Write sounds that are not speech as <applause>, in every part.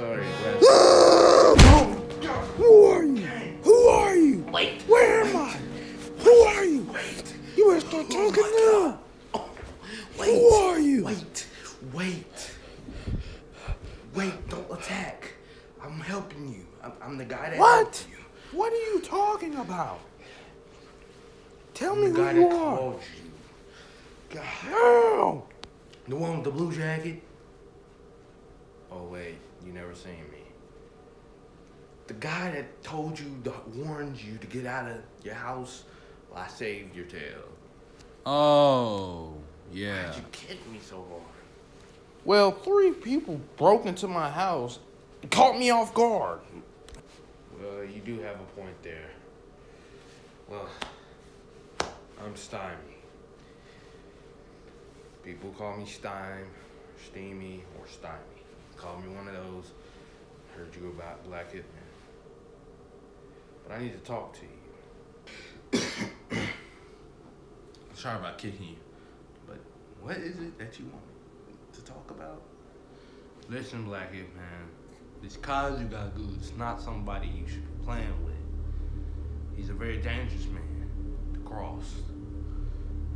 sorry, <gasps> Who are you? Who are you? Wait. Where am I? Who are you? Wait. You are oh talking now. Oh, wait. Who are you? Wait. Wait. Wait, don't attack. I'm helping you. I'm, I'm the guy that What? You. What are you talking about? Tell I'm me who you are. You. God. No. The one with the blue jacket? Oh, wait you never seen me. The guy that told you, that warned you to get out of your house. Well, I saved your tail. Oh, yeah. Why'd you kick me so hard? Well, three people broke into my house, and caught me off guard. Well, you do have a point there. Well, I'm Stymie. People call me Stime, Steamy, or Stymie. Call me one of those. Heard you about Black Ip Man. But I need to talk to you. <coughs> Sorry about kicking you. But what is it that you want me to talk about? Listen, Black Man. This Kazu Gagu is not somebody you should be playing with. He's a very dangerous man to cross.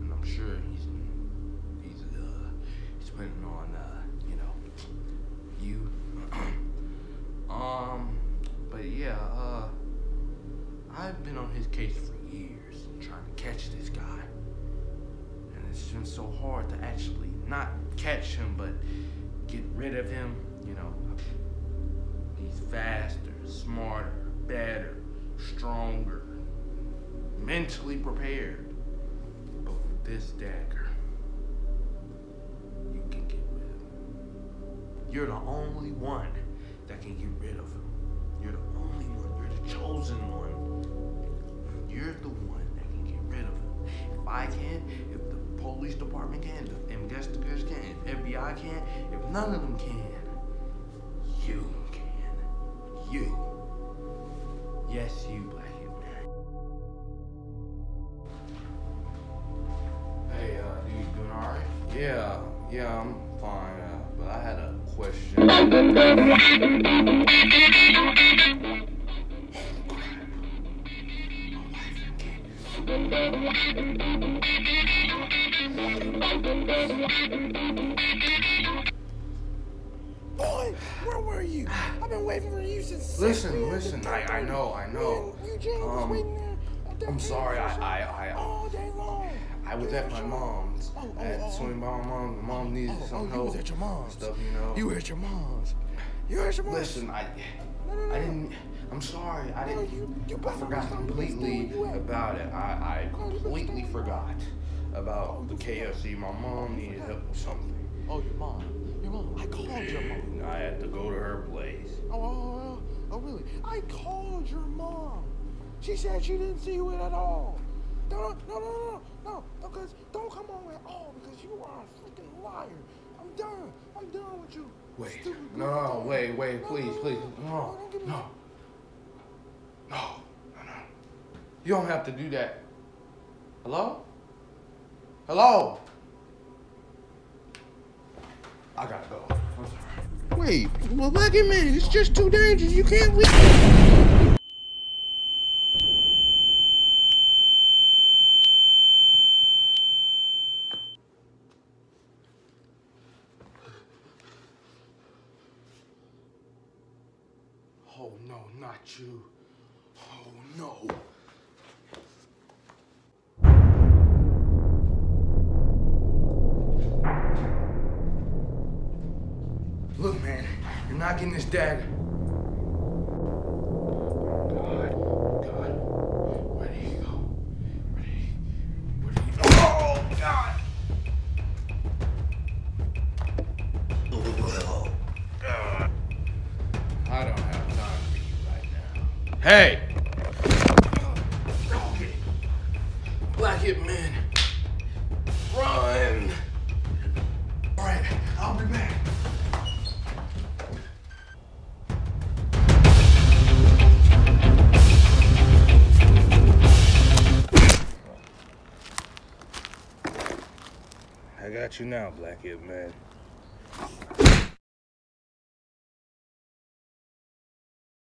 And I'm sure he's he's uh he's putting on uh, you. <clears throat> um but yeah, uh I've been on his case for years trying to catch this guy. And it's been so hard to actually not catch him but get rid of him, you know. He's faster, smarter, better, stronger, mentally prepared. But with this dagger, You're the only one that can get rid of him. You're the only one. You're the chosen one. You're the one that can get rid of him. If I can, if the police department can, if the investigators can, if FBI can, if none of them can, you can. You. Yes, you, Black Ip Man. Hey, uh, dude, you doing alright? Yeah, yeah, I'm question. Boy, where were you? I've been waiting for you since. Listen, listen, I, I know, I know. Man, Eugene was Um, waiting there at that I'm sorry, I, I, I, all day long. I was at my mom's. Oh, oh, I had oh, to swing by my mom. My mom oh, needed Oh, some oh, help. you was at your mom's. Stuff, you know. You were at your mom's. You were at your mom's. Listen, I, No, no, no. I didn't. I'm sorry. I didn't. you- you I forgot completely about it. I, I oh, better completely forgot Oh, about the. KFC. My mom needed help with something. Oh, your mom. Your mom. I called your mom. I had to go to her place. Oh, oh, oh, oh, really? I called your mom. She said she didn't see you at all. No, no, no, no, no, no, because don't come on at all because you are a freaking liar. I'm done. I'm done with you. Wait. Stupid No, no, wait, wait, No, please, no, please. No, No, don't no. No, no, no. You don't have to do that. Hello? Hello? I gotta go. I'm sorry. Wait, well, look at me. It's just too dangerous. You can't leave. Oh no, not you. Oh no. Look, man, you're not getting this dagger. Hey! Black Ip Man. Run! Alright, I'll be back. I got you now, Black Ip Man.